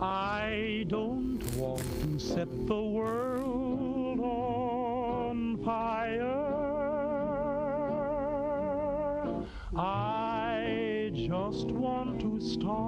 I don't want to set the world on fire. I just want to start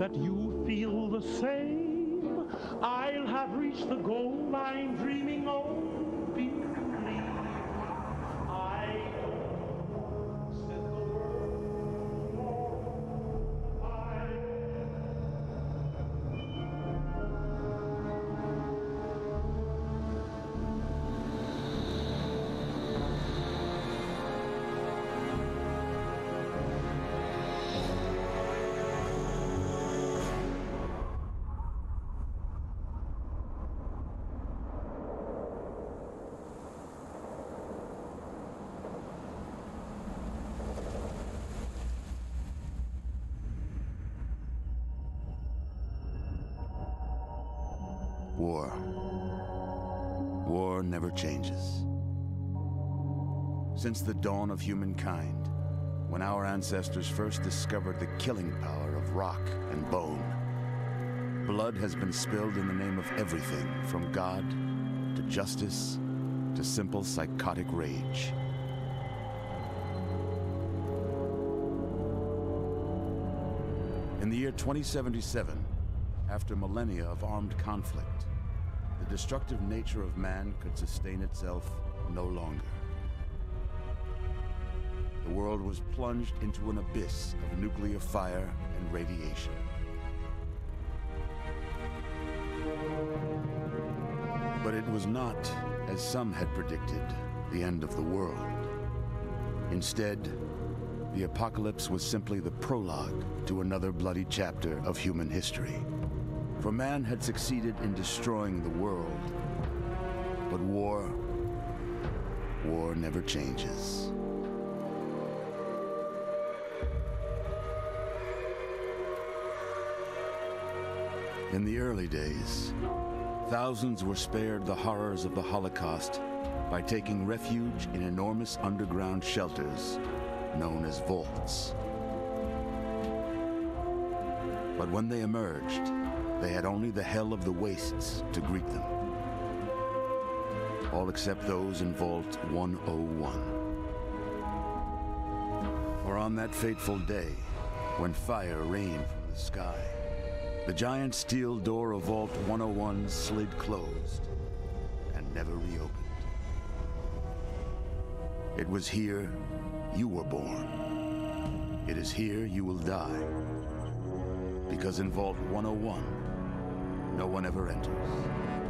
that you feel the same, I'll have reached the goal I'm dreaming of. War. War never changes. Since the dawn of humankind, when our ancestors first discovered the killing power of rock and bone, blood has been spilled in the name of everything from God to justice to simple psychotic rage. In the year 2077, after millennia of armed conflict, destructive nature of man could sustain itself no longer. The world was plunged into an abyss of nuclear fire and radiation. But it was not, as some had predicted, the end of the world. Instead, the apocalypse was simply the prologue to another bloody chapter of human history. For man had succeeded in destroying the world. But war, war never changes. In the early days, thousands were spared the horrors of the Holocaust by taking refuge in enormous underground shelters known as vaults. But when they emerged, they had only the hell of the wastes to greet them. All except those in Vault 101. For on that fateful day, when fire rained from the sky, the giant steel door of Vault 101 slid closed and never reopened. It was here you were born. It is here you will die. Because in Vault 101, no one ever enters,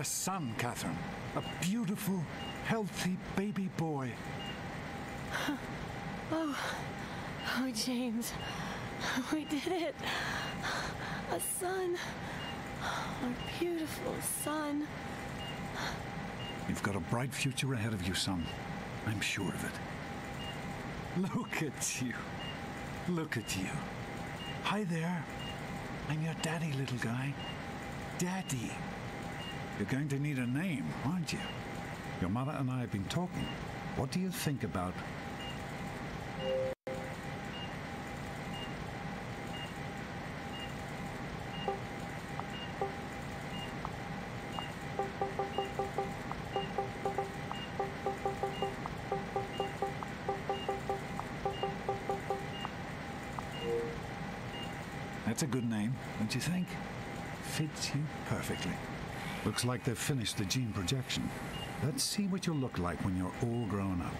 a son, Catherine. A beautiful, healthy baby boy. Oh, oh, James. We did it. A son. Our beautiful son. You've got a bright future ahead of you, son. I'm sure of it. Look at you. Look at you. Hi there. I'm your daddy, little guy. Daddy. You're going to need a name, aren't you? Your mother and I have been talking. What do you think about That's a good name, don't you think? Fits you perfectly. Looks like they've finished the gene projection. Let's see what you'll look like when you're all grown up.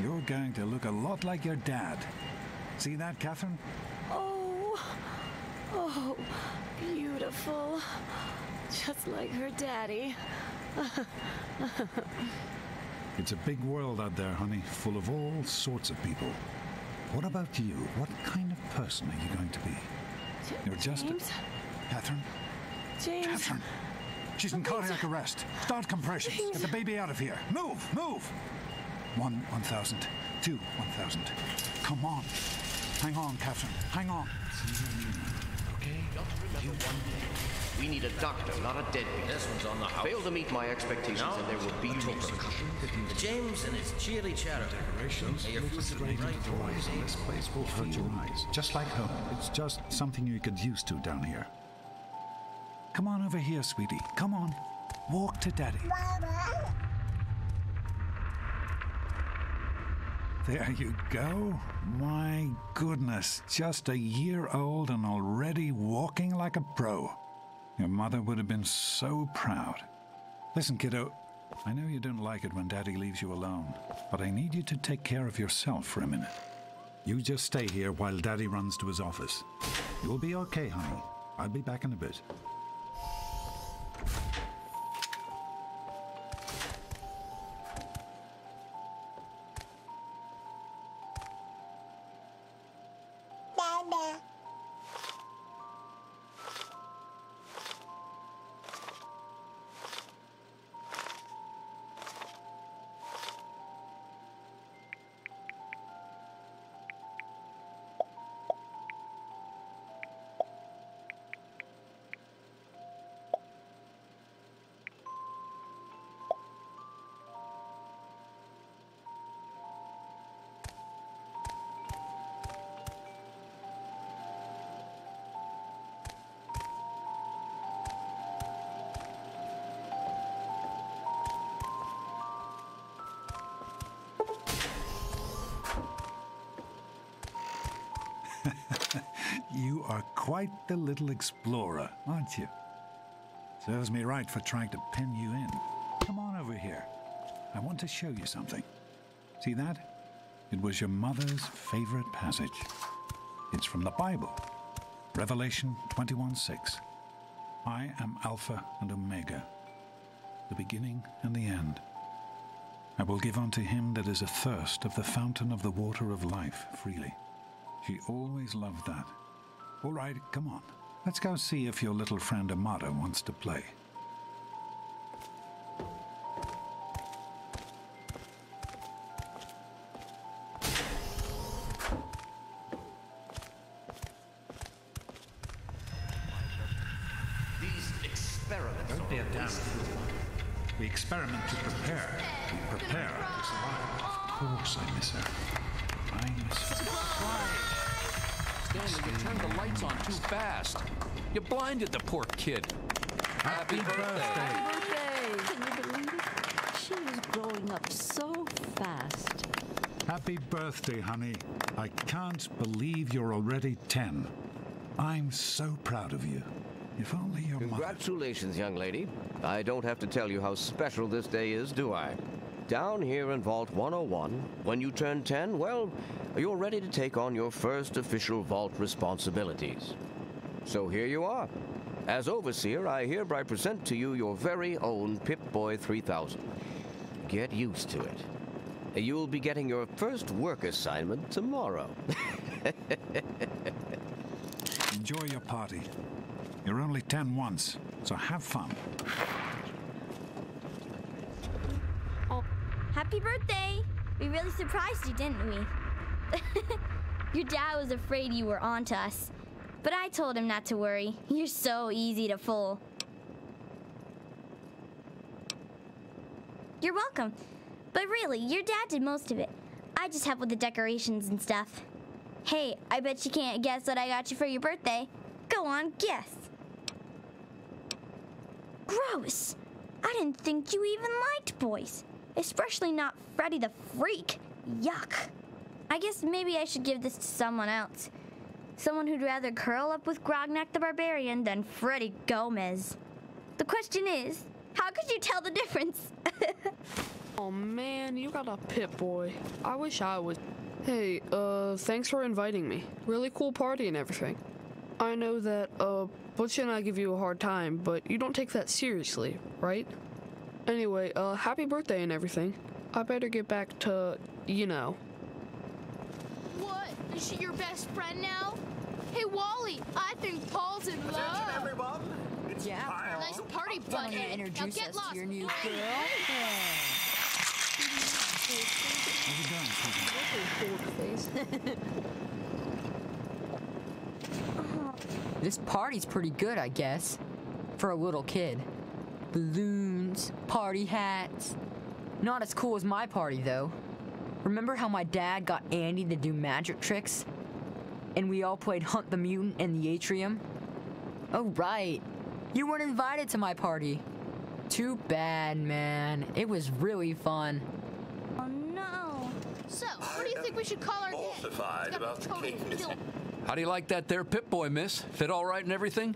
You're going to look a lot like your dad. See that, Catherine? Oh, oh, beautiful. Just like her daddy. It's a big world out there, honey, full of all sorts of people. What about you? What kind of person are you going to be? J- You're just a- Catherine? James? Catherine! She's in cardiac arrest. Start compressions. Get the baby out of here. Move, move! One, 1,000. Two, 1,000. Come on. Hang on, Captain. Hang on. Okay? Just remember one thing. We need a doctor, not a deadbeat. This one's on the house. Fail to meet my expectations, Now, and there will be repercussions. James and his cheery chatter. Decorations, Hey, you're illustrated right. toys, and this place will hurt your eyes. Just like home. It's just something you get used to down here. Come on over here, sweetie. Come on. Walk to daddy. There you go. My goodness, just a year old and already walking like a pro. Your mother would have been so proud. Listen, kiddo, I know you don't like it when daddy leaves you alone, but I need you to take care of yourself for a minute. You just stay here while daddy runs to his office. You'll be okay, honey. I'll be back in a bit. The little explorer, aren't you? Serves me right for trying to pin you in. Come on over here. I want to show you something. See that? It was your mother's favorite passage. It's from the Bible. Revelation 21 6. I am Alpha and Omega, the beginning and the end. I will give unto him that is athirst of the fountain of the water of life freely. She always loved that. All right, come on. Let's go see if your little friend Amata wants to play. You blinded the poor kid. Happy birthday. Birthday! Can you believe it? She is growing up so fast. Happy birthday, honey. I can't believe you're already 10. I'm so proud of you. If only your mother. Congratulations, young lady. I don't have to tell you how special this day is, do I? Down here in Vault 101, when you turn 10, well, you're ready to take on your first official vault responsibilities. So here you are. As overseer, I hereby present to you your very own Pip-Boy 3000. Get used to it. You'll be getting your first work assignment tomorrow. Enjoy your party. You're only 10 once, so have fun. Oh, happy birthday! We really surprised you, didn't we? Your dad was afraid you were onto us, but I told him not to worry. You're so easy to fool. You're welcome. But really, your dad did most of it. I just helped with the decorations and stuff. Hey, I bet you can't guess what I got you for your birthday. Go on, guess. Gross. I didn't think you even liked boys, especially not Freddy the Freak. Yuck. I guess maybe I should give this to someone else. Someone who'd rather curl up with Grognak the Barbarian than Freddy Gomez. The question is, how could you tell the difference? Oh man, you got a Pip-Boy. I wish I was. Hey, uh, thanks for inviting me. Really cool party and everything. I know that, uh, Butch and I give you a hard time, but you don't take that seriously, right? Anyway, uh, happy birthday and everything. I better get back to, you know. What? Is she your best friend now? Hey, Wally, I think Paul's in love. everyone. It's Yeah, time. Nice party, Why don't you butthead. Now introduce get us lost. to your new girl? How's it going, sweetie? Fork face. This party's pretty good, I guess. For a little kid. Balloons, party hats. Not as cool as my party, though. Remember how my dad got Andy to do magic tricks? And we all played Hunt the Mutant in the atrium? Oh, right. You weren't invited to my party. Too bad, man. It was really fun. oh no. So, what do you think we should call our day? mortified It's about the totally cake How do you like that there Pip Boy, miss? Fit all right and everything?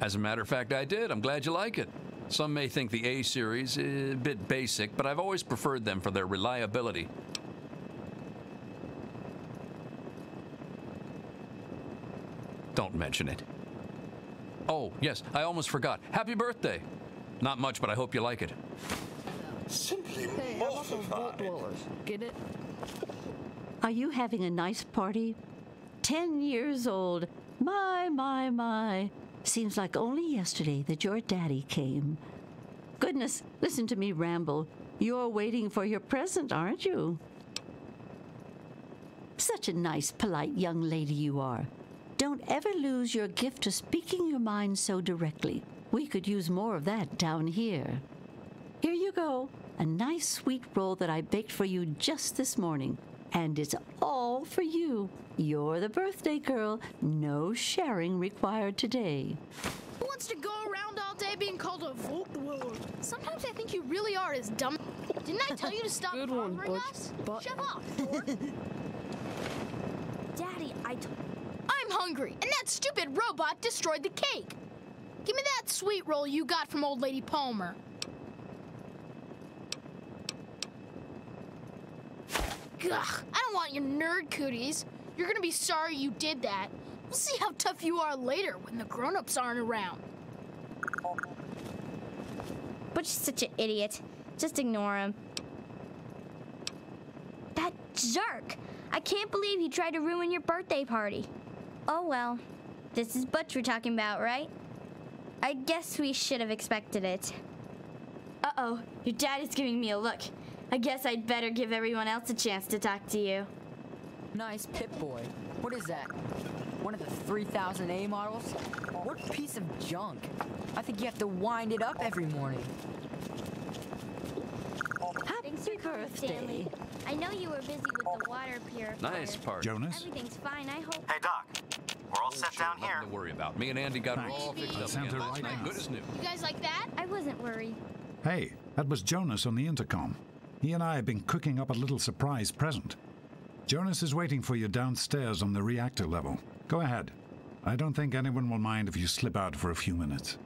As a matter of fact, I did. I'm glad you like it. Some may think the A series a bit basic, but I've always preferred them for their reliability. Don't mention it. Oh, yes, I almost forgot. Happy birthday. Not much, but I hope you like it. Simply Hey, how about the Vault mortified. Get it? Are you having a nice party? Ten years old. My, my, my. Seems like only yesterday that your daddy came. Goodness, listen to me ramble. You're waiting for your present, aren't you? Such a nice, polite young lady you are. Don't ever lose your gift of speaking your mind so directly. We could use more of that down here. Here you go. A nice sweet roll that I baked for you just this morning. And it's all for you. You're the birthday girl. No sharing required today. Who wants to go around all day being called a Vault Dweller? Sometimes I think you really are as dumb. Didn't I tell you to stop Good one, bothering Butch. us? But- Shut up, dork. Daddy, I t- I'm hungry, and that stupid robot destroyed the cake. Give me that sweet roll you got from old lady Palmer. Ugh, I don't want your nerd cooties. You're gonna be sorry you did that. We'll see how tough you are later when the grown-ups aren't around. Butch is such an idiot. Just ignore him. That jerk! I can't believe he tried to ruin your birthday party. Oh well. This is Butch we're talking about, right? I guess we should have expected it. Uh oh, your dad is giving me a look. I guess I'd better give everyone else a chance to talk to you. Nice Pip-Boy. What is that? One of the 3000A models? What piece of junk? I think you have to wind it up every morning. Happy birthday. I know you were busy with the water purifier. Nice party. Jonas? Everything's fine. I hope. Hey, Doc. We're all set down here. Nothing to worry about. Me and Andy got it all fixed That up again all last right. night. Good as new. You guys like that? I wasn't worried. Hey, that was Jonas on the intercom. He and I have been cooking up a little surprise present. Jonas is waiting for you downstairs on the reactor level. Go ahead. I don't think anyone will mind if you slip out for a few minutes.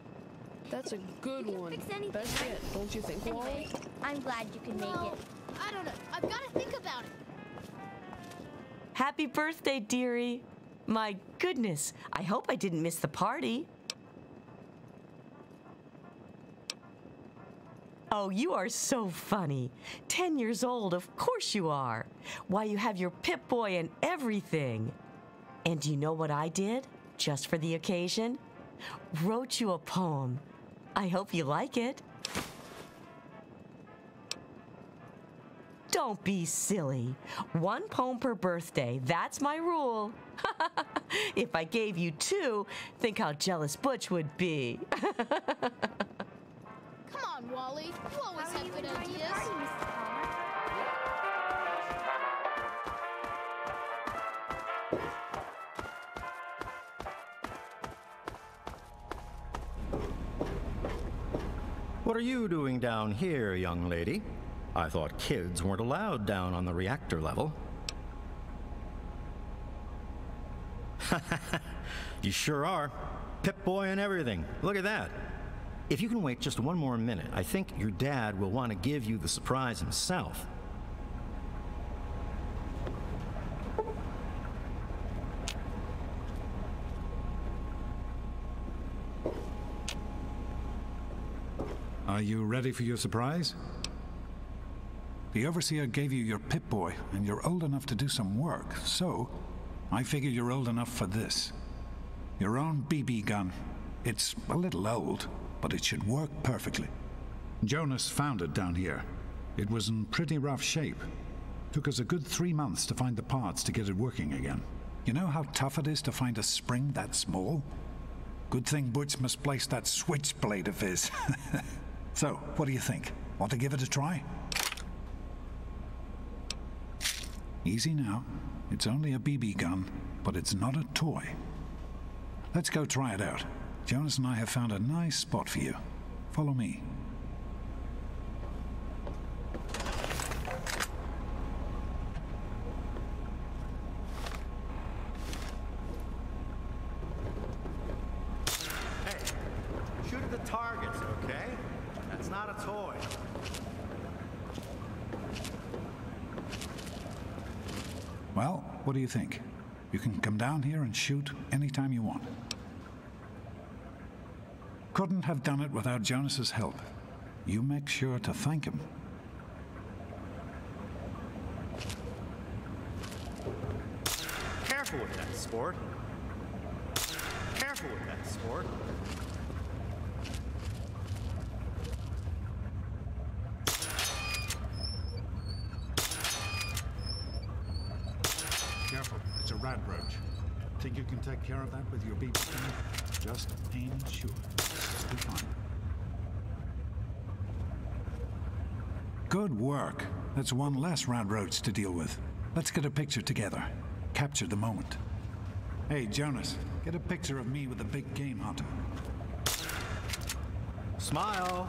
That's a good one. Fix anything, Best yet, don't you think, Wally? Anyway, I'm glad you can make Well, it. I don't know. I've got to think about it. Happy birthday, dearie. My goodness, I hope I didn't miss the party. Oh, you are so funny. Ten years old, of course you are. Why, you have your Pip Boy and everything. And do you know what I did, just for the occasion? Wrote you a poem. I hope you like it. Don't be silly. One poem per birthday. That's my rule. if I gave you two, think how jealous Butch would be. Come on, Wally. You always How have good ideas. the party, Mrs. Palmer? What are you doing down here, young lady? I thought kids weren't allowed down on the reactor level. you sure are. Pip Boy and everything. Look at that. If you can wait just one more minute, I think your dad will want to give you the surprise himself. Are you ready for your surprise? The Overseer gave you your Pip Boy, and you're old enough to do some work, so I figure you're old enough for this. Your own BB gun. It's a little old, but it should work perfectly. Jonas found it down here. It was in pretty rough shape. Took us a good three months to find the parts to get it working again. You know how tough it is to find a spring that small? Good thing Butch misplaced that switchblade of his. so, what do you think? Want to give it a try? Easy now. It's only a BB gun, but it's not a toy. Let's go try it out. Jonas and I have found a nice spot for you. Follow me. Hey, shoot at the targets, okay? That's not a toy. Well, what do you think? You can come down here and shoot anytime you want. Couldn't have done it without Jonas's help. You make sure to thank him. Careful with that, sport. Careful with that, sport. Careful, it's a rad roach. Think you can take care of that with your BB gun? Just aim and shoot. It'll be fine. Good work. That's one less rad roach to deal with. Let's get a picture together. Capture the moment. Hey, Jonas, get a picture of me with the big game hunter. Smile.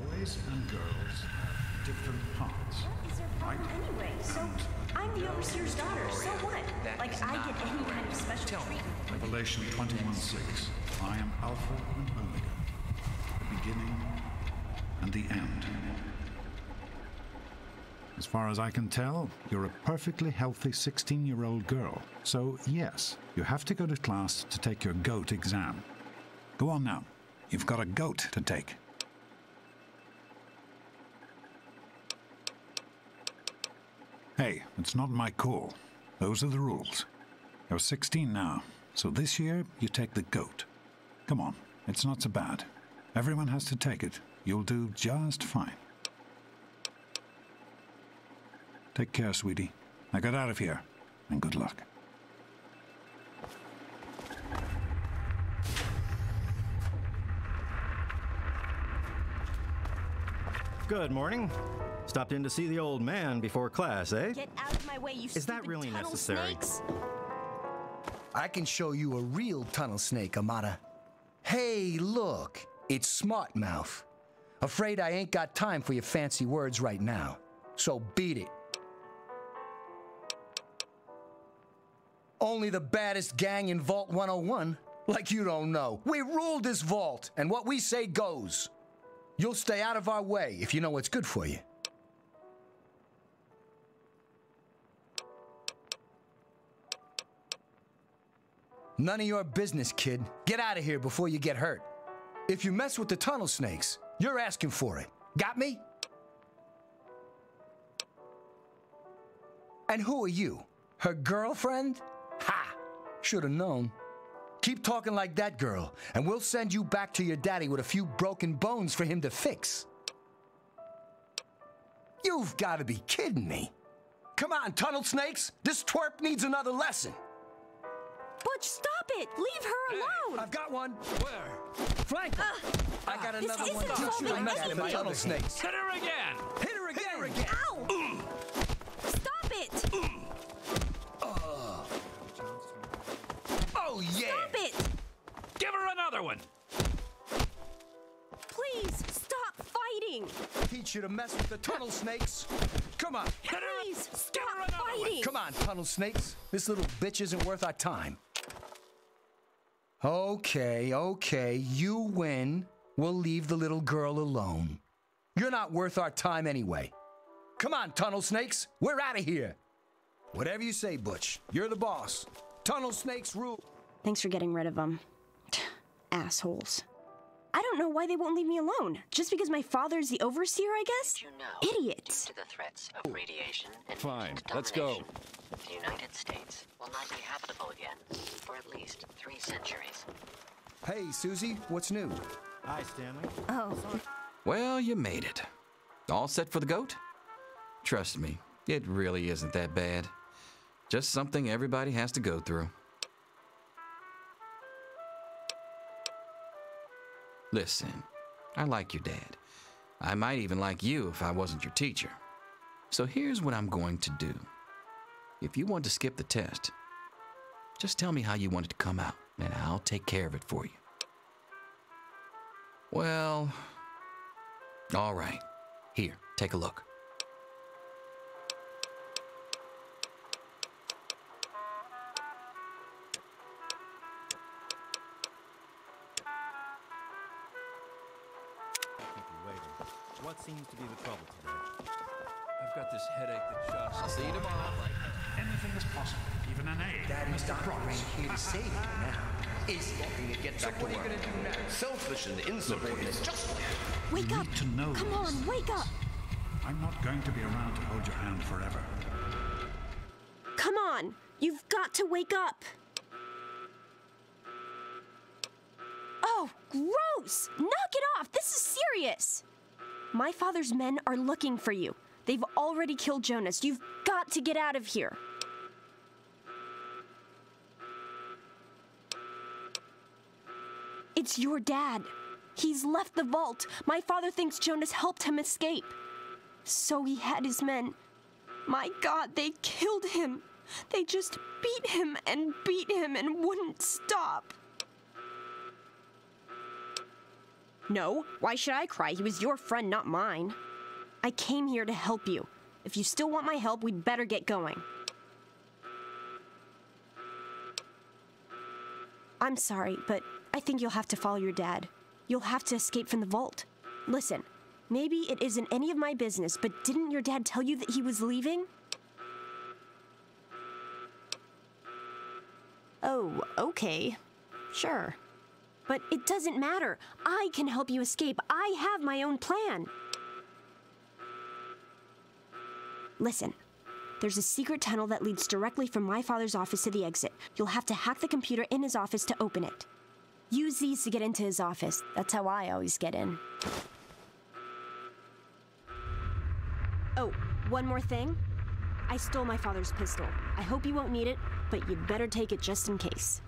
Boys and girls have different parts. Is there a problem anyway? So I'm the overseer's daughter. So what? Like I get any kind of special treatment? Revelation 21:6. I am Alpha and Omega, the beginning and the end. As far as I can tell, you're a perfectly healthy 16 year old girl. So, yes, you have to go to class to take your GOAT exam. Go on now. You've got a GOAT to take. Hey, it's not my call. Those are the rules. You're 16 now, so this year you take the goat. Come on, it's not so bad. Everyone has to take it. You'll do just fine. Take care, sweetie. I got out of here, and good luck. Good morning. Stopped in to see the old man before class, eh? Get out of my way, you Is that really necessary? snakes. I can show you a real tunnel snake, Amata. Hey, look, it's Smart Mouth. Afraid I ain't got time for your fancy words right now. So beat it. Only the baddest gang in Vault 101? Like you don't know. We rule this vault, and what we say goes. You'll stay out of our way if you know what's good for you. None of your business, kid. Get out of here before you get hurt. If you mess with the tunnel snakes, you're asking for it. Got me? And who are you? Her girlfriend? Ha! Should have known. Keep talking like that girl, and we'll send you back to your daddy with a few broken bones for him to fix. You've got to be kidding me. Come on, tunnel snakes. This twerp needs another lesson. Butch, stop it! Leave her alone! I've got one. Where? Flank her. Uh, I got another one isn't to teach you to solving mess with anything. tunnel snakes. Hit her again! Hit her again. Hit her again. Ow! Stop it! Uh. Oh yeah. Stop it! Give her another one! Please, stop fighting! Teach you to mess with the tunnel snakes. Come on. Hit Please, stop fighting! Come on, tunnel snakes. This little bitch isn't worth our time. Okay, okay, you win. We'll leave the little girl alone. You're not worth our time anyway. Come on, tunnel snakes. We're out of here. Whatever you say, Butch. You're the boss. Tunnel snakes rule. Thanks for getting rid of them. Assholes. I don't know why they won't leave me alone. Just because my father's the overseer, I guess? Idiots. to the threats of radiation and Fine, let's go. The United States will not be habitable again for at least three centuries. Hey, Susie, what's new? Hi, Stanley. Oh. Well, you made it. All set for the goat? Trust me, it really isn't that bad. Just something everybody has to go through. Listen, I like your dad. I might even like you if I wasn't your teacher. So here's what I'm going to do. If you want to skip the test, just tell me how you want it to come out, and I'll take care of it for you. Well, all right. Here, take a look. Seems to be the trouble today? I've got this headache that just. I'll see you tomorrow. Anything is possible, even an A. Daddy's doctor ain't here to save you now. Is looking to get back to work. Selfish and insubordinate, just like Wake You up! need to know Come this. on, wake up! I'm not going to be around to hold your hand forever. Come on! You've got to wake up! Oh, gross! Knock it off! This is serious! My father's men are looking for you. They've already killed Jonas. You've got to get out of here. It's your dad. He's left the vault. My father thinks Jonas helped him escape. So he had his men. My god, they killed him. They just beat him and beat him and wouldn't stop. No, why should I cry? He was your friend, not mine. I came here to help you. If you still want my help, we'd better get going. I'm sorry, but I think you'll have to follow your dad. You'll have to escape from the vault. Listen, maybe it isn't any of my business, but didn't your dad tell you that he was leaving? Oh, okay. Sure. But it doesn't matter. I can help you escape. I have my own plan. Listen, there's a secret tunnel that leads directly from my father's office to the exit. You'll have to hack the computer in his office to open it. Use these to get into his office. That's how I always get in. Oh, one more thing. I stole my father's pistol. I hope you won't need it, but you'd better take it just in case.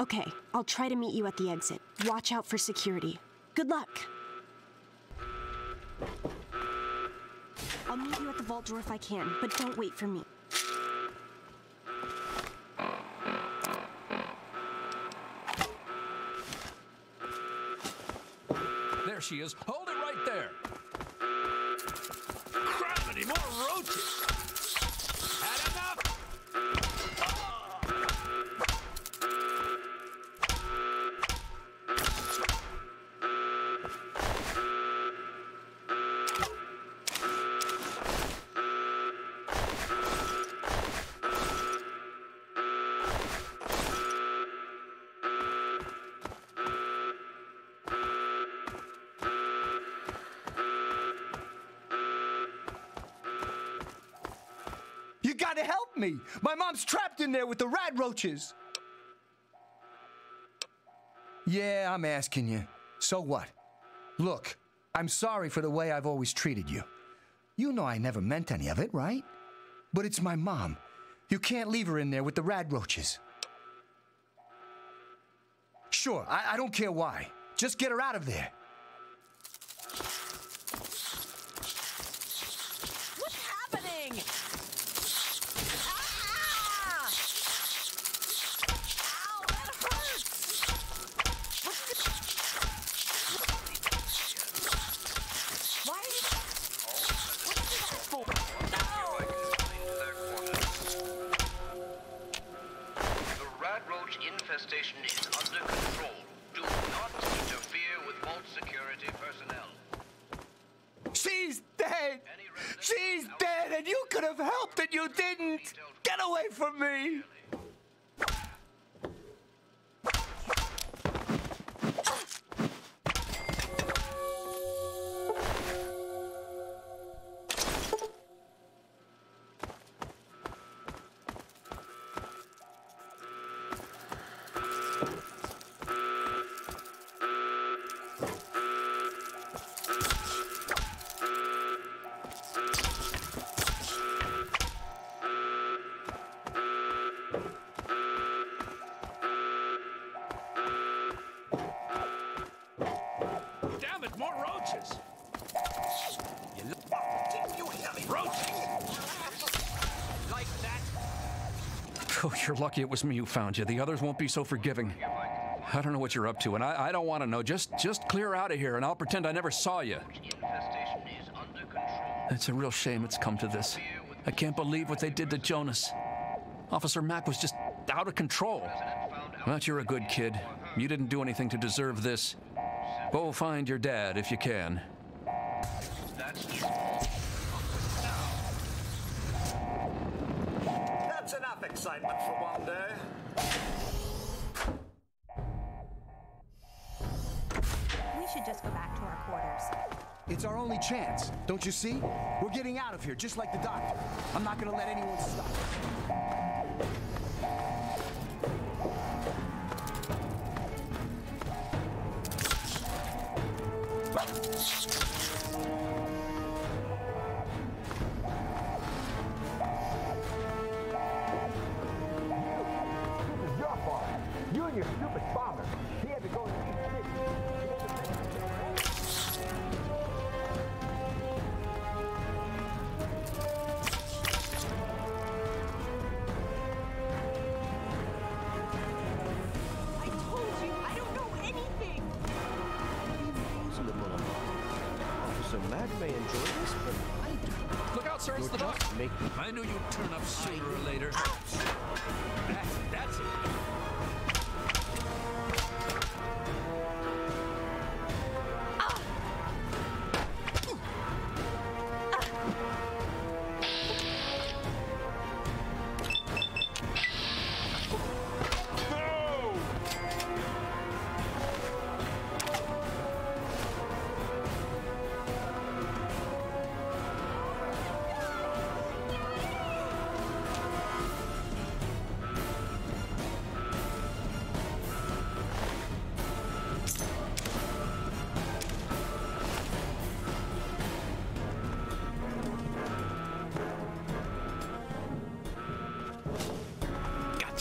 Okay, I'll try to meet you at the exit. Watch out for security. Good luck! I'll meet you at the vault door if I can, but don't wait for me. There she is. Hold it right there. Gravity, more roaches. Me! My mom's trapped in there with the rad roaches! Yeah, I'm asking you. So what? Look, I'm sorry for the way I've always treated you. You know I never meant any of it, right? But it's my mom. You can't leave her in there with the rad roaches. Sure, I, I don't care why. Just get her out of there. Lucky it was me who found you. The others won't be so forgiving. I don't know what you're up to, and I, I don't want to know. Just just clear out of here, and I'll pretend I never saw you. It's a real shame it's come to this. I can't believe what they did to Jonas. Officer Mack was just out of control. But you're a good kid. You didn't do anything to deserve this. Go find your dad if you can. Excitement for one day. We should just go back to our quarters. It's our only chance, don't you see? We're getting out of here, just like the doctor. I'm not gonna let anyone stop. This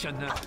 الناس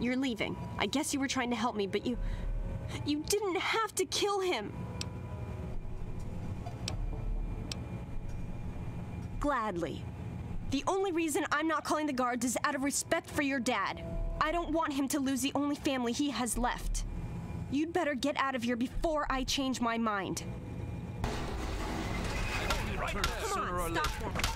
you're leaving. I guess you were trying to help me, but you. You didn't have to kill him! Gladly. The only reason I'm not calling the guards is out of respect for your dad. I don't want him to lose the only family he has left. You'd better get out of here before I change my mind. Right.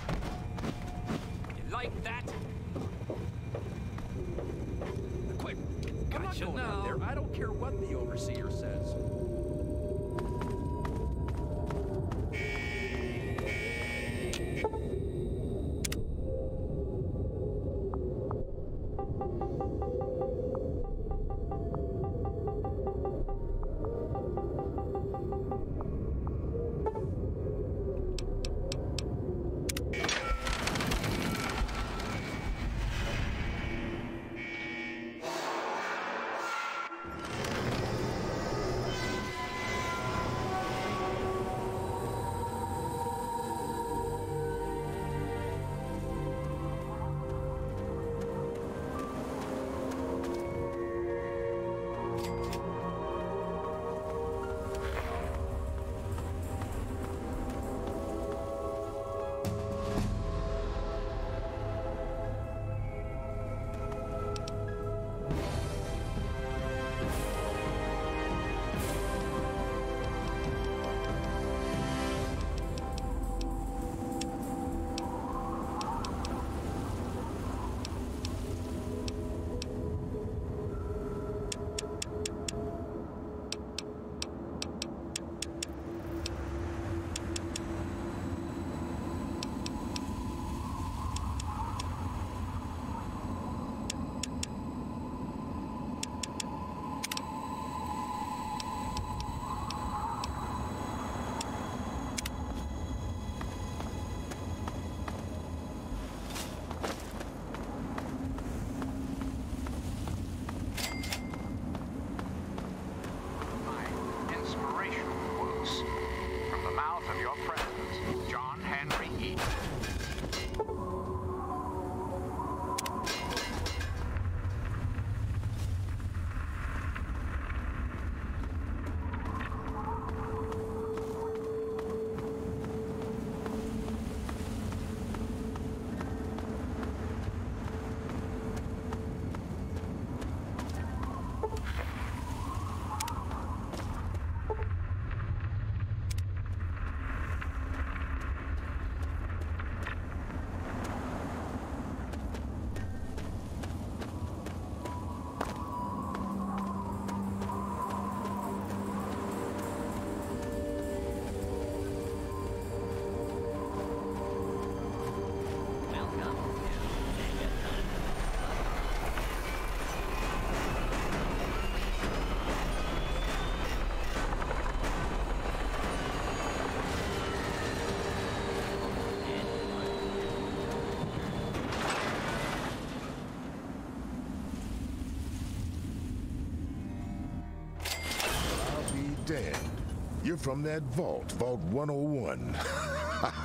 You're from that vault, Vault 101.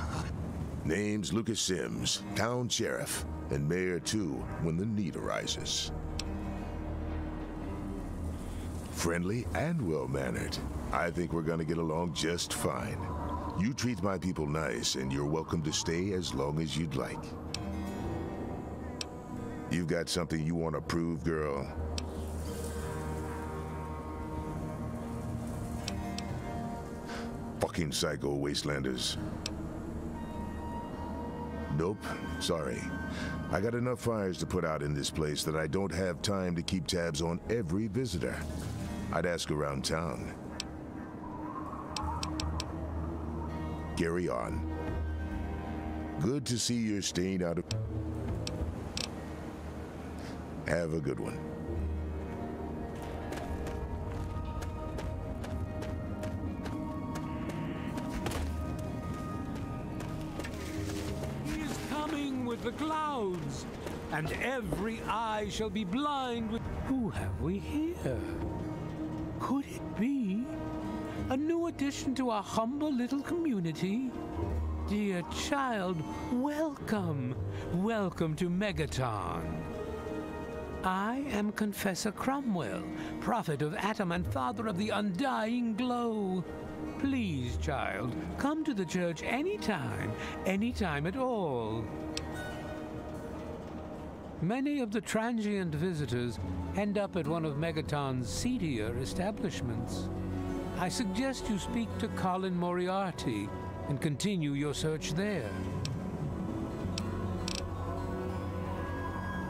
Name's Lucas Sims, town sheriff, and mayor too when the need arises. Friendly and well mannered. I think we're gonna get along just fine. You treat my people nice, and you're welcome to stay as long as you'd like. You've got something you want to prove, girl? Psycho wastelanders. Nope, sorry. I got enough fires to put out in this place that I don't have time to keep tabs on every visitor. I'd ask around town. Carry on. Good to see you're staying out of... Have a good one. The clouds, and every eye shall be blind with. Who have we here? Could it be a new addition to our humble little community? Dear child, welcome. Welcome to Megaton. I am Confessor Cromwell, prophet of Atom and father of the undying glow. Please, child, come to the church anytime, anytime at all. Many of the transient visitors end up at one of Megaton's seedier establishments. I suggest you speak to Colin Moriarty and continue your search there.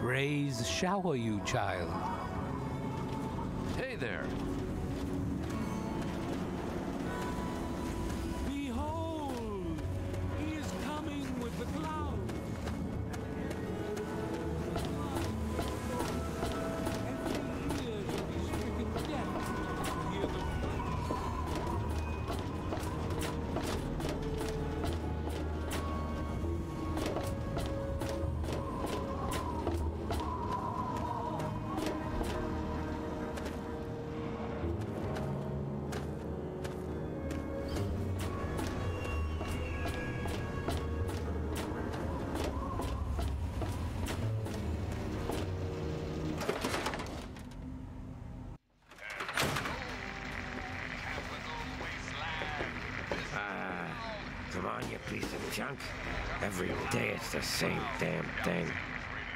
Rays shower you, child. Hey there. Every day it's the same damn thing.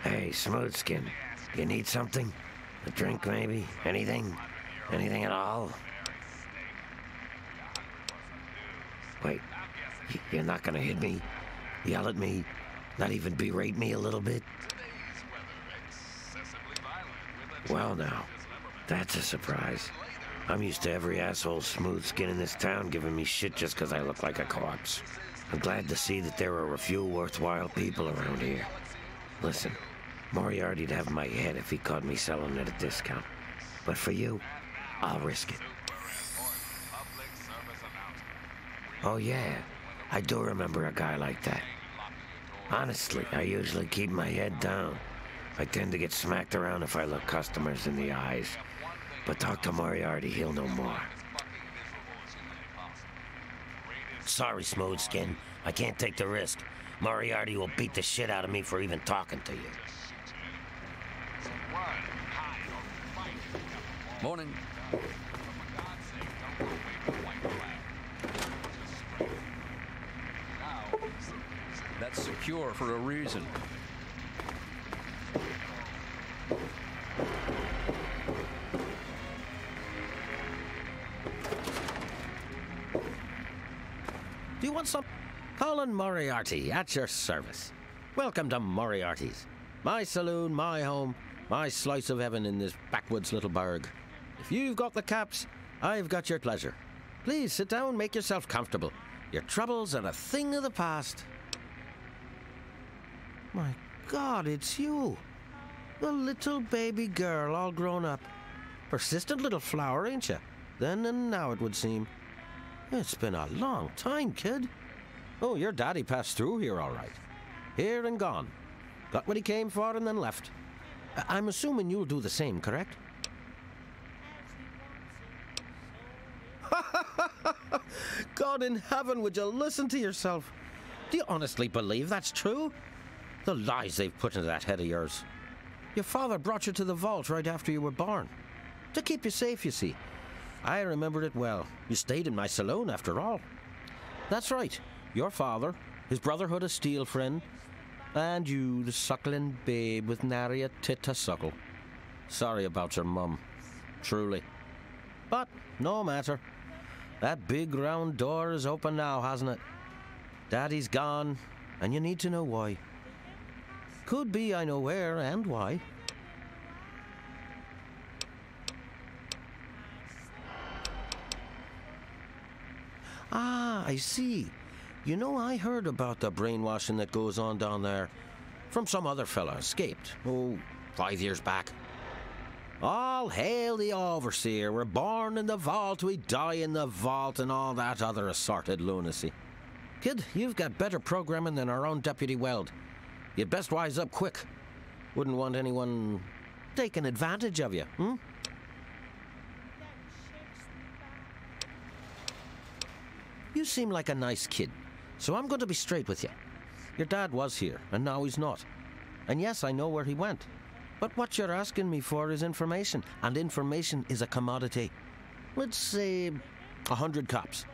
Hey, Smoothskin, you need something? A drink, maybe? Anything? Anything at all? Wait, you're not gonna hit me? Yell at me? Not even berate me a little bit? Well, now, that's a surprise. I'm used to every asshole smooth skin in this town giving me shit just 'cause I look like a corpse. I'm glad to see that there are a few worthwhile people around here. Listen, Moriarty'd have my head if he caught me selling at a discount. But for you, I'll risk it. Oh, yeah, I do remember a guy like that. Honestly, I usually keep my head down. I tend to get smacked around if I look customers in the eyes. But talk to Moriarty, he'll know more. Sorry, Smoothskin. I can't take the risk. Moriarty will beat the shit out of me for even talking to you. Morning. That's secure for a reason. Colin Moriarty, at your service. Welcome to Moriarty's. My saloon, my home, my slice of heaven in this backwoods little burg. If you've got the caps, I've got your pleasure. Please sit down, make yourself comfortable. Your troubles are a thing of the past. My God, it's you. The little baby girl all grown up. Persistent little flower, ain't you? Then and now, it would seem. It's been a long time, kid. Oh, your daddy passed through here all right. Here and gone. Got what he came for and then left. I- I'm assuming you'll do the same, correct? God in heaven, would you listen to yourself? Do you honestly believe that's true? The lies they've put into that head of yours. Your father brought you to the vault right after you were born. To keep you safe, you see. I remember it well. You stayed in my saloon, after all. That's right. Your father, his Brotherhood of Steel friend, and you, the suckling babe with nary a tit to suckle. Sorry about your mum. Truly. But no matter. That big round door is open now, hasn't it? Daddy's gone, and you need to know why. Could be I know where and why. Ah, I see. You know, I heard about the brainwashing that goes on down there. From some other fella, escaped. Oh, five years back. All hail the overseer. We're born in the vault, we die in the vault, and all that other assorted lunacy. Kid, you've got better programming than our own Deputy Weld. You'd best wise up quick. Wouldn't want anyone taking advantage of you, hmm? You seem like a nice kid, so I'm going to be straight with you. Your dad was here, and now he's not. And yes, I know where he went. But what you're asking me for is information, and information is a commodity. Let's say a hundred caps,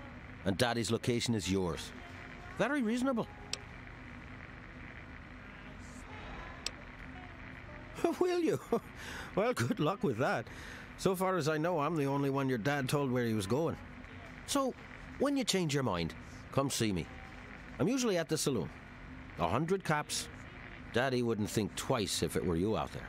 and Daddy's location is yours. Very reasonable. Will you? well, good luck with that. So far as I know, I'm the only one your dad told where he was going. So, when you change your mind, come see me. I'm usually at the saloon. A hundred caps. Daddy wouldn't think twice if it were you out there.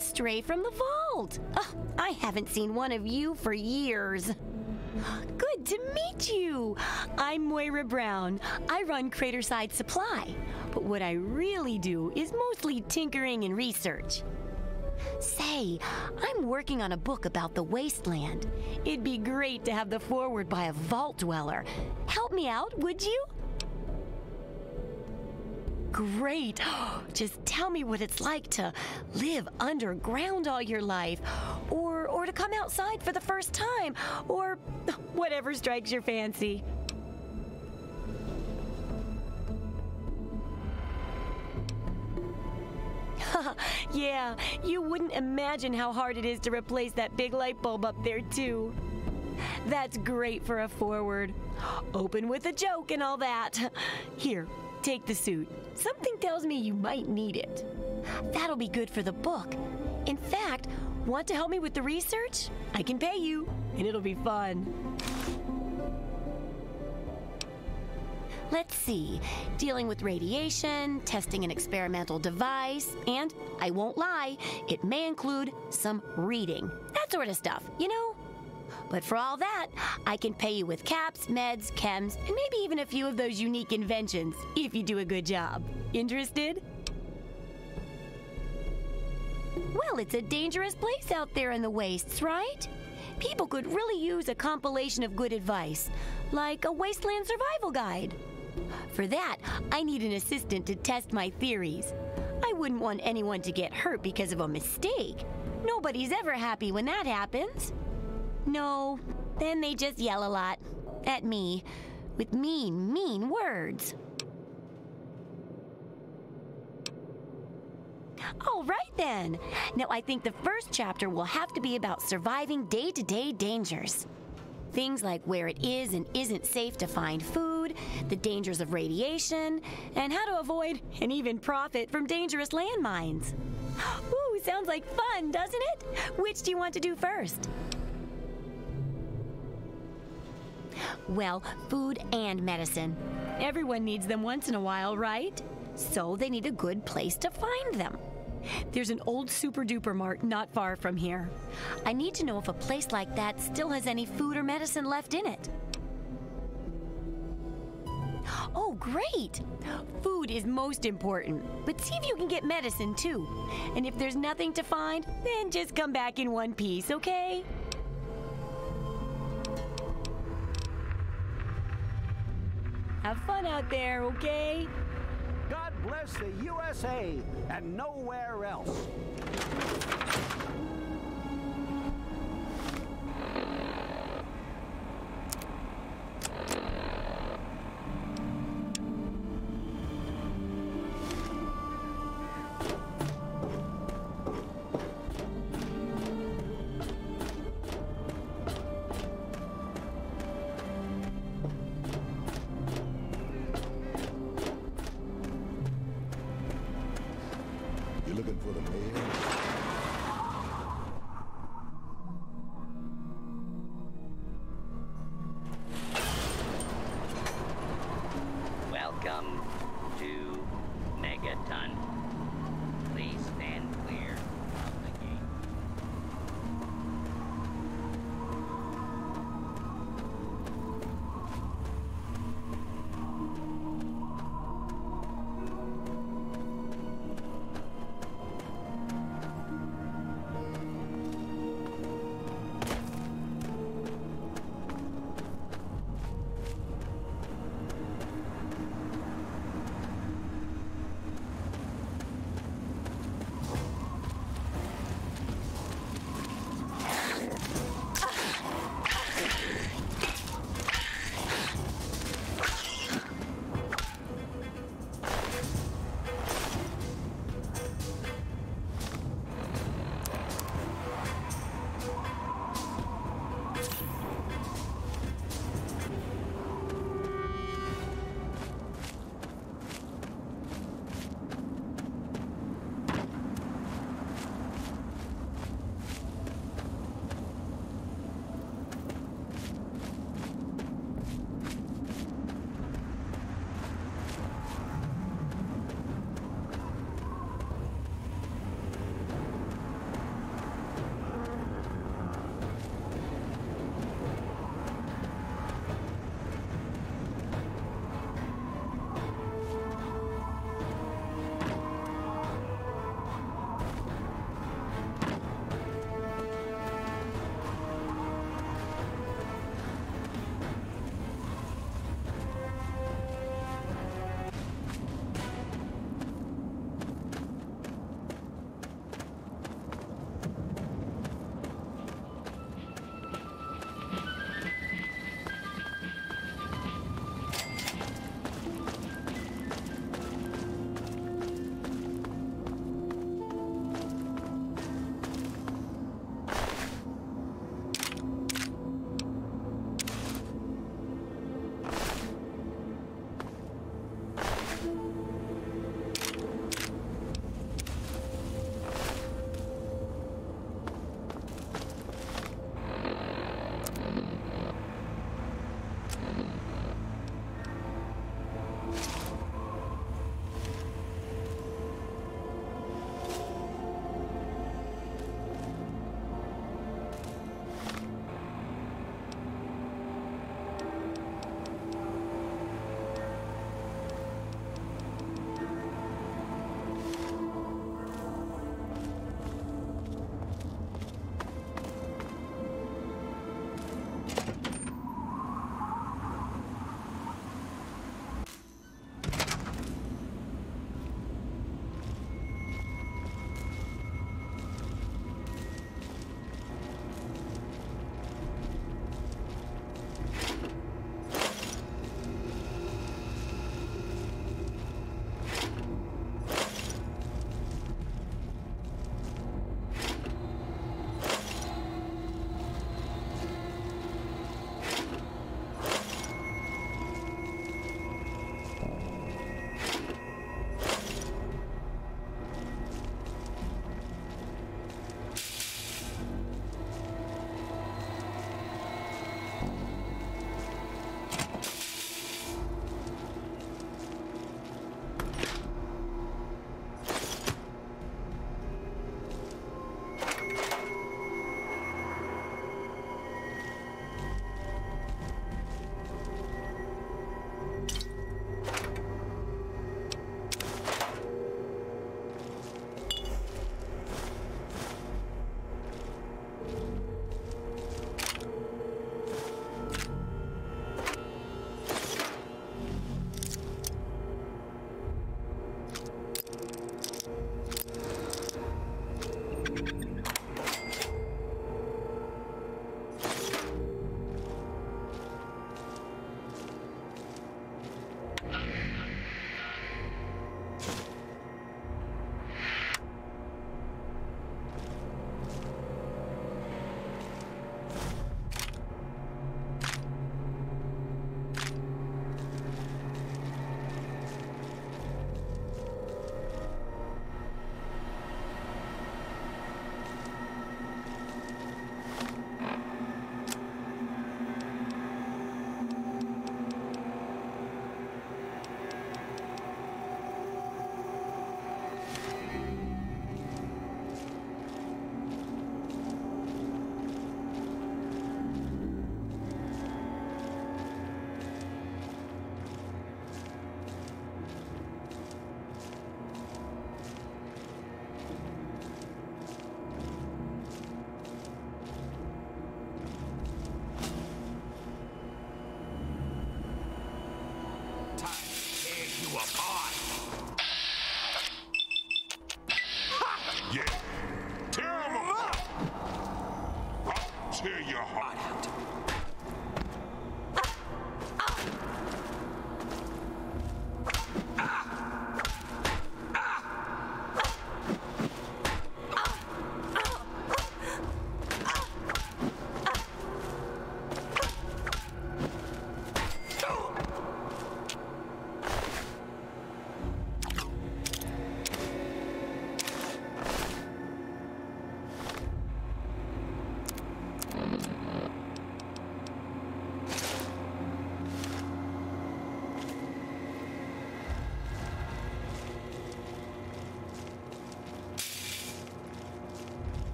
Stray from the vault. Ugh, I haven't seen one of you for years. Good to meet you. I'm Moira Brown. I run Craterside Supply, but what I really do is mostly tinkering and research. Say, I'm working on a book about the wasteland. It'd be great to have the foreword by a vault dweller. Help me out, would you? Great. Just tell me what it's like to live underground all your life, or or to come outside for the first time, or whatever strikes your fancy. yeah, you wouldn't imagine how hard it is to replace that big light bulb up there, too. That's great for a foreword. Open with a joke and all that. Here, take the suit. Something tells me you might need it. That'll be good for the book. In fact, want to help me with the research? I can pay you, and it'll be fun. Let's see. Dealing with radiation, testing an experimental device, and I won't lie, it may include some reading. That sort of stuff, you know? But for all that, I can pay you with caps, meds, chems, and maybe even a few of those unique inventions, if you do a good job. Interested? Well, it's a dangerous place out there in the wastes, right? People could really use a compilation of good advice, like a wasteland survival guide. For that, I need an assistant to test my theories. I wouldn't want anyone to get hurt because of a mistake. Nobody's ever happy when that happens. No, then they just yell a lot. At me. With mean, mean words. All right then. Now I think the first chapter will have to be about surviving day to day dangers. Things like where it is and isn't safe to find food, the dangers of radiation, and how to avoid and even profit from dangerous landmines. Ooh, Sounds like fun, doesn't it? Which do you want to do first? Well, food and medicine. Everyone needs them once in a while, right? So they need a good place to find them. There's an old super duper mart not far from here. I need to know if a place like that still has any food or medicine left in it. Oh, great! Food is most important, but see if you can get medicine too. And if there's nothing to find, then just come back in one piece, okay? Have fun out there, okay? God bless the USA and nowhere else.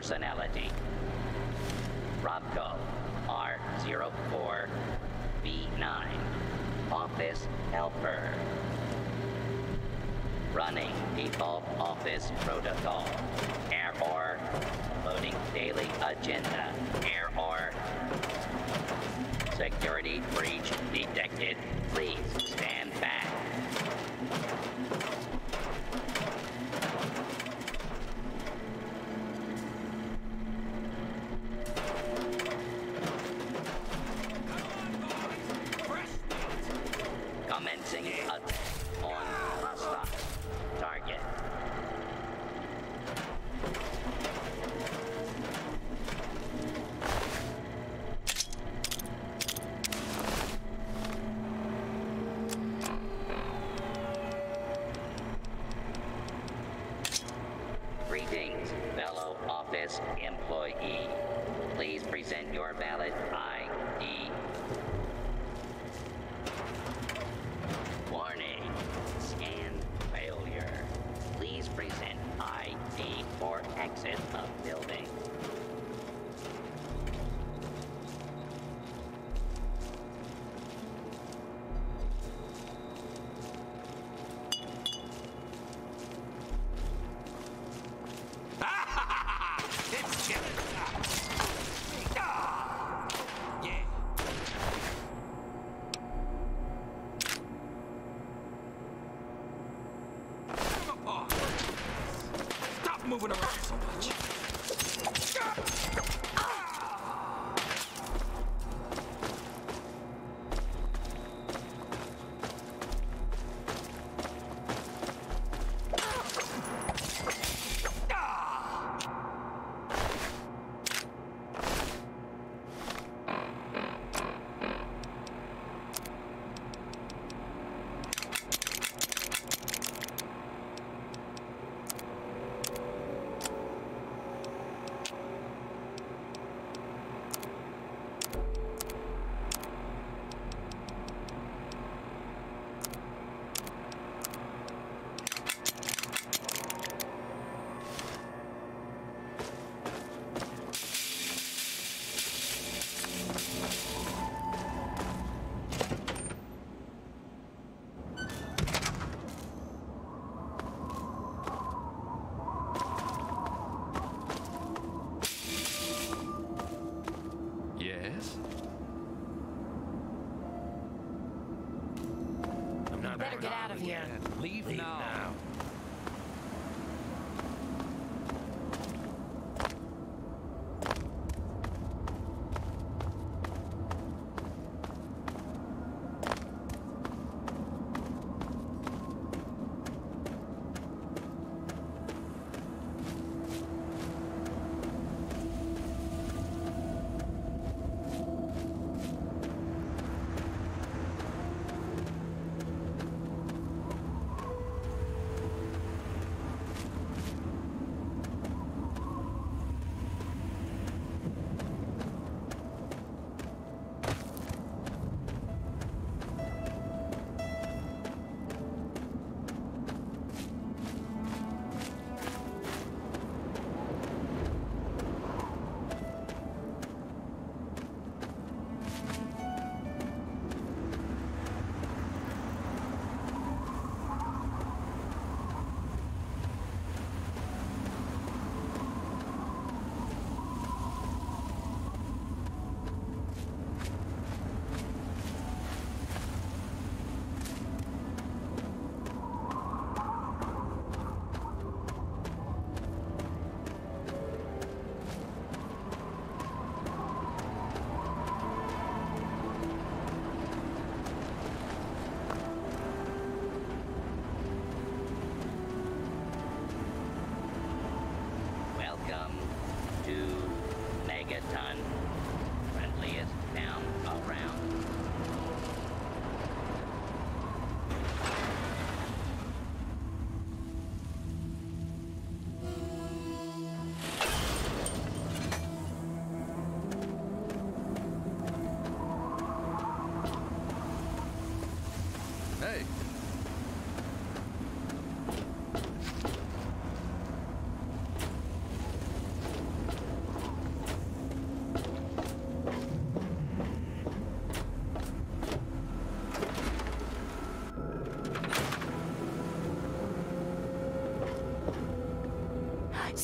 Personality.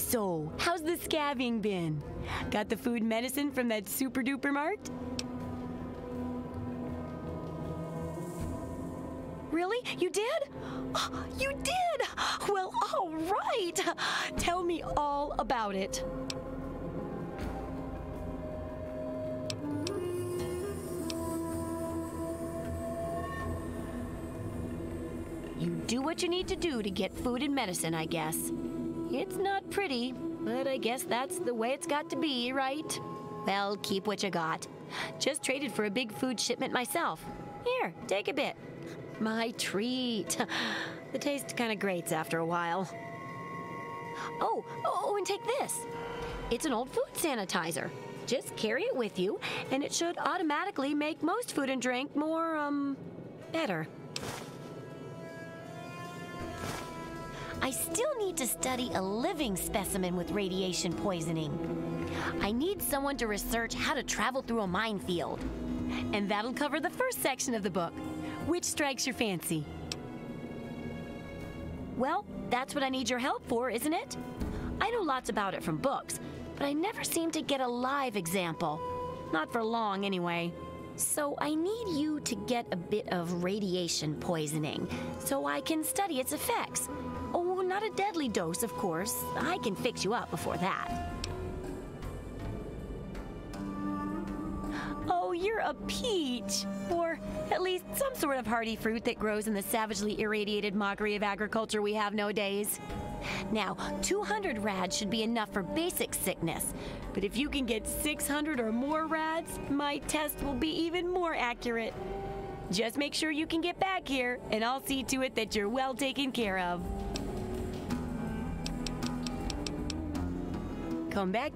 So, how's the scabbing been? Got the food medicine from that super duper mart? Really? You did? You did? Well, all right. Tell me all about it. You do what you need to do to get food and medicine, I guess. It's not pretty, but I guess that's the way it's got to be, right? Well, keep what you got. Just traded for a big food shipment myself. Here, take a bit. My treat. The taste kind of grates after a while. Oh, oh, and take this. It's an old food sanitizer. Just carry it with you, and it should automatically make most food and drink more, um, better. I still need to study a living specimen with radiation poisoning. I need someone to research how to travel through a minefield. And that'll cover the first section of the book. Which strikes your fancy? Well, that's what I need your help for, isn't it? I know lots about it from books, but I never seem to get a live example. Not for long, anyway. So I need you to get a bit of radiation poisoning so I can study its effects. Oh, not a deadly dose, of course. I can fix you up before that. Oh, you're a peach! Or at least some sort of hardy fruit that grows in the savagely irradiated mockery of agriculture we have nowadays. Now, 200 rads should be enough for basic sickness, but if you can get 600 or more rads, my test will be even more accurate. Just make sure you can get back here, and I'll see to it that you're well taken care of. Come back.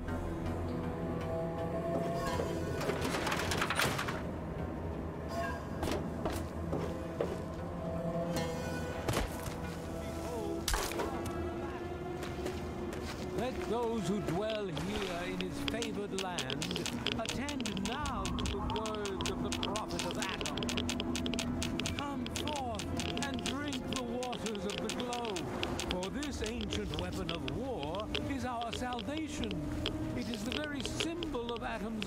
Those who dwell here in his favored land attend now to the words of the prophet of Atom. Come forth and drink the waters of the globe, for this ancient weapon of war is our salvation. It is the very symbol of Atom's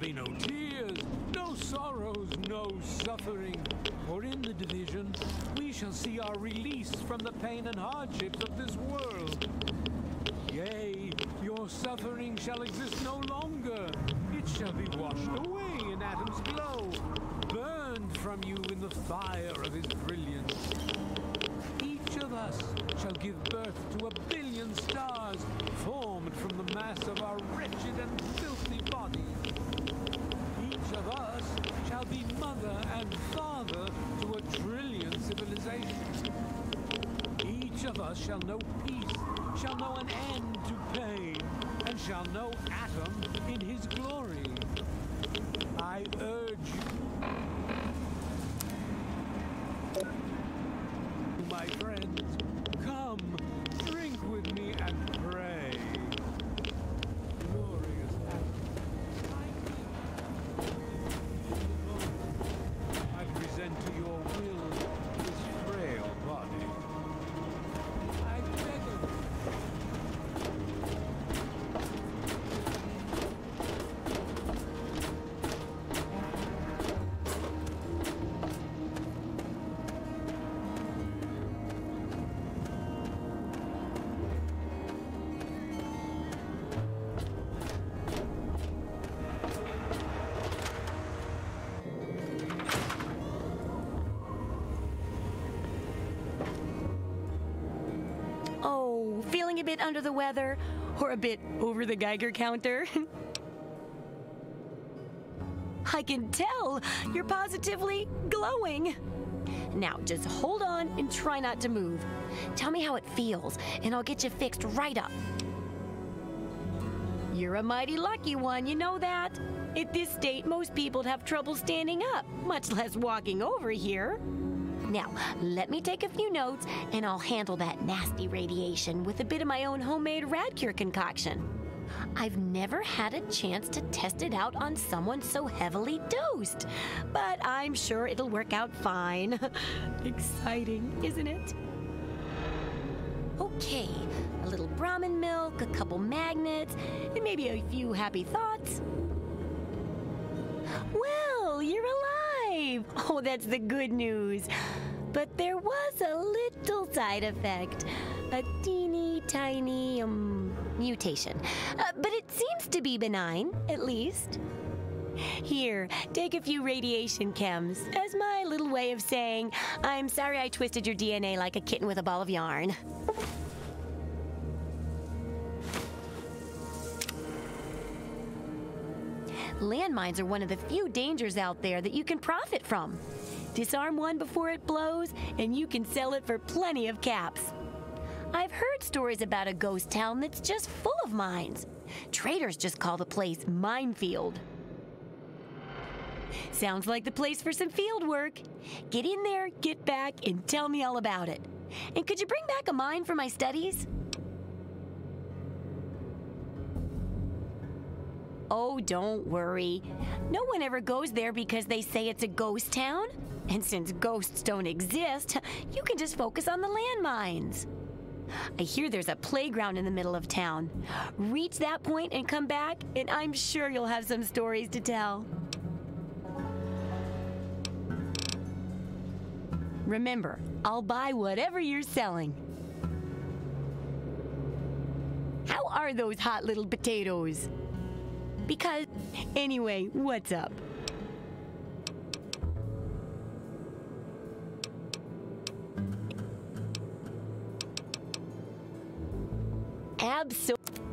be no tears, no sorrows, no suffering. For in the division, we shall see our release from the pain and hardships of this world. Yea, your suffering shall exist no longer. It shall be feeling a bit under the weather or a bit over the Geiger counter? I can tell you're positively glowing. Now, just hold on and try not to move. Tell me how it feels, and I'll get you fixed right up. You're a mighty lucky one, you know that? At this state, most people'd have trouble standing up, much less walking over here. Now, let me take a few notes, and I'll handle that nasty radiation with a bit of my own homemade rad cure concoction. I've never had a chance to test it out on someone so heavily dosed, but I'm sure it'll work out fine. Exciting, isn't it? Okay, a little Brahmin milk, a couple magnets, and maybe a few happy thoughts. Well, you're alive! Oh, that's the good news. But there was a little side effect. A teeny tiny um, mutation. Uh, but it seems to be benign, at least. Here, take a few radiation chems as my little way of saying, I'm sorry I twisted your DNA like a kitten with a ball of yarn. Landmines are one of the few dangers out there that you can profit from. Disarm one before it blows, and you can sell it for plenty of caps. I've heard stories about a ghost town that's just full of mines. Traders just call the place Minefield. Sounds like the place for some field work. Get in there, get back, and tell me all about it. And could you bring back a mine for my studies? Oh, don't worry. No one ever goes there because they say it's a ghost town. And since ghosts don't exist, you can just focus on the landmines. I hear there's a playground in the middle of town. Reach that point and come back, and I'm sure you'll have some stories to tell. Remember, I'll buy whatever you're selling. How are those hot little potatoes? Because, anyway, what's up? Absolutely.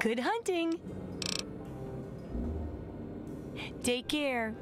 Good hunting. Take care.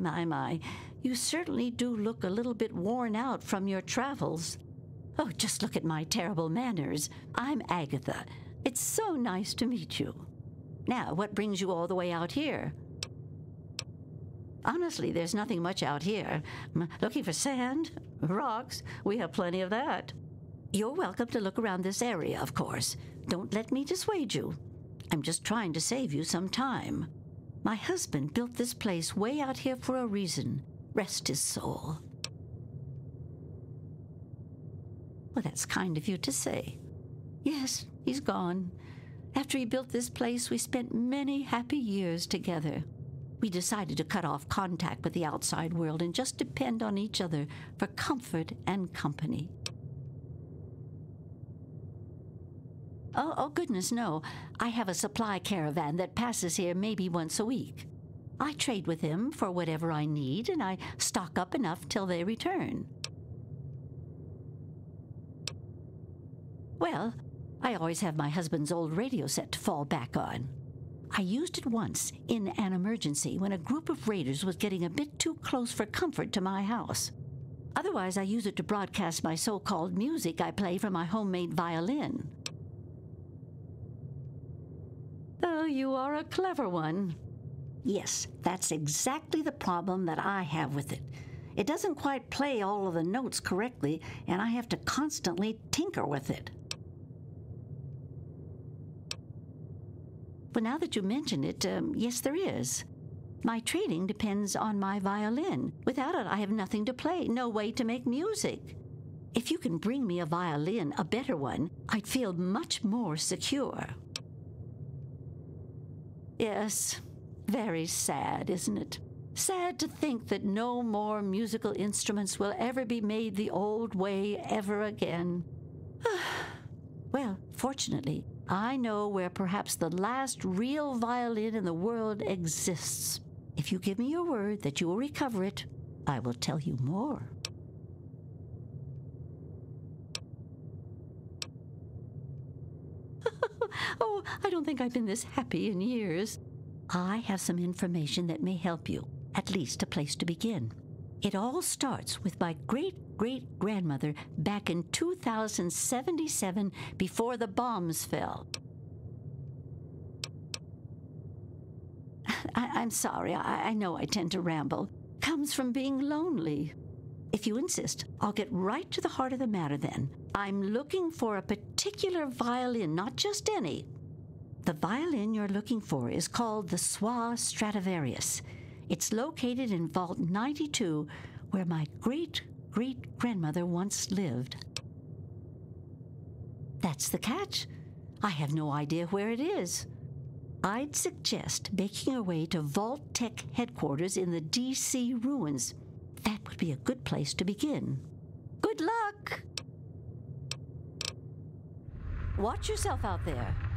My, my. You certainly do look a little bit worn out from your travels. Oh, just look at my terrible manners. I'm Agatha. It's so nice to meet you. Now, what brings you all the way out here? Honestly, there's nothing much out here. Looking for sand? Rocks? We have plenty of that. You're welcome to look around this area, of course. Don't let me dissuade you. I'm just trying to save you some time. My husband built this place way out here for a reason. Rest his soul. Well, that's kind of you to say. Yes, he's gone. After he built this place, we spent many happy years together. We decided to cut off contact with the outside world and just depend on each other for comfort and company. Oh, oh, goodness, no. I have a supply caravan that passes here maybe once a week. I trade with him for whatever I need, and I stock up enough till they return. Well, I always have my husband's old radio set to fall back on. I used it once in an emergency when a group of raiders was getting a bit too close for comfort to my house. Otherwise, I use it to broadcast my so called music I play from my homemade violin. Oh, you are a clever one. Yes, that's exactly the problem that I have with it. It doesn't quite play all of the notes correctly, and I have to constantly tinker with it. But now that you mention it, um, yes, there is. My training depends on my violin. Without it, I have nothing to play, no way to make music. If you can bring me a violin, a better one, I'd feel much more secure. Yes, very sad, isn't it? Sad to think that no more musical instruments will ever be made the old way ever again. well, fortunately, I know where perhaps the last real violin in the world exists. If you give me your word that you will recover it, I will tell you more. Oh, I don't think I've been this happy in years. I have some information that may help you, at least a place to begin. It all starts with my great great grandmother back in 2077 before the bombs fell. I, am sorry, I, I know I tend to ramble. Comes from being lonely. If you insist, I'll get right to the heart of the matter then. I'm looking for a particular violin, not just any. The violin you're looking for is called the Soil Stradivarius. It's located in Vault 92, where my great great grandmother once lived. That's the catch. I have no idea where it is. I'd suggest making your way to Vault-Tec headquarters in the DC ruins. That would be a good place to begin. Good luck! Watch yourself out there.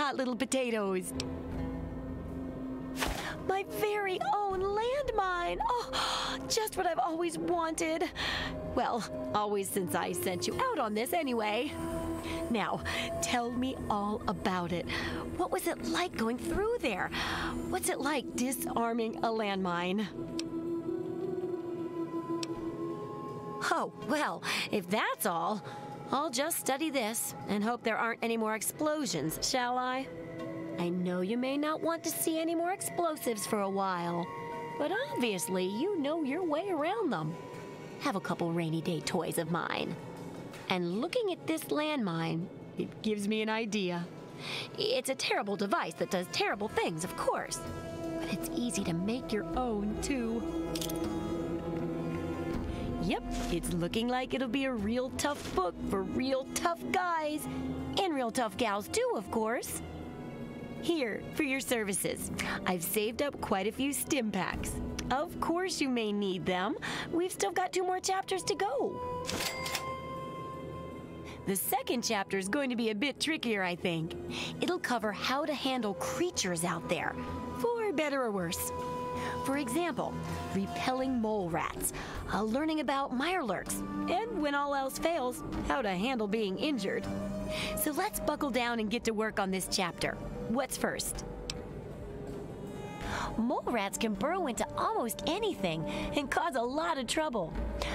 Hot little potatoes. My very own landmine. Oh, just what I've always wanted. Well, always since I sent you out on this anyway. Now, tell me all about it. What was it like going through there? What's it like disarming a landmine? Oh, well, if that's all, I'll just study this and hope there aren't any more explosions, shall I? I know you may not want to see any more explosives for a while, but obviously you know your way around them. Have a couple rainy day toys of mine. And looking at this landmine, it gives me an idea. It's a terrible device that does terrible things, of course, but it's easy to make your own, too. Yep, it's looking like it'll be a real tough book for real tough guys. And real tough gals, too, of course. Here, for your services. I've saved up quite a few Stimpaks. Of course, you may need them. We've still got two more chapters to go. The second chapter is going to be a bit trickier, I think. It'll cover how to handle creatures out there, for better or worse. For example, repelling mole rats, uh, learning about mirelurks, and when all else fails, how to handle being injured. So let's buckle down and get to work on this chapter. What's first? Mole rats can burrow into almost anything and cause a lot of trouble.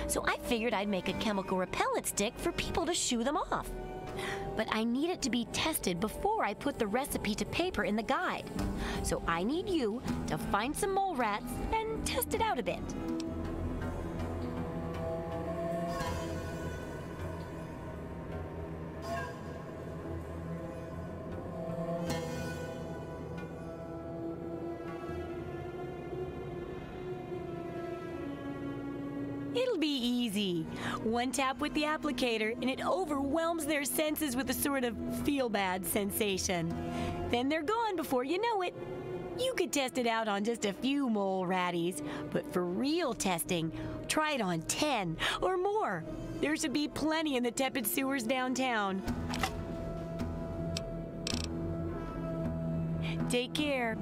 So I figured I'd make a chemical repellent stick for people to shoo them off. But I need it to be tested before I put the recipe to paper in the guide. So I need you to find some mole rats and test it out a bit. It'll be easy. One tap with the applicator, and it overwhelms their senses with a sort of feel bad sensation. Then they're gone before you know it. You could test it out on just a few mole ratties, but for real testing, try it on 10 or more. There should be plenty in the tepid sewers downtown. Take care.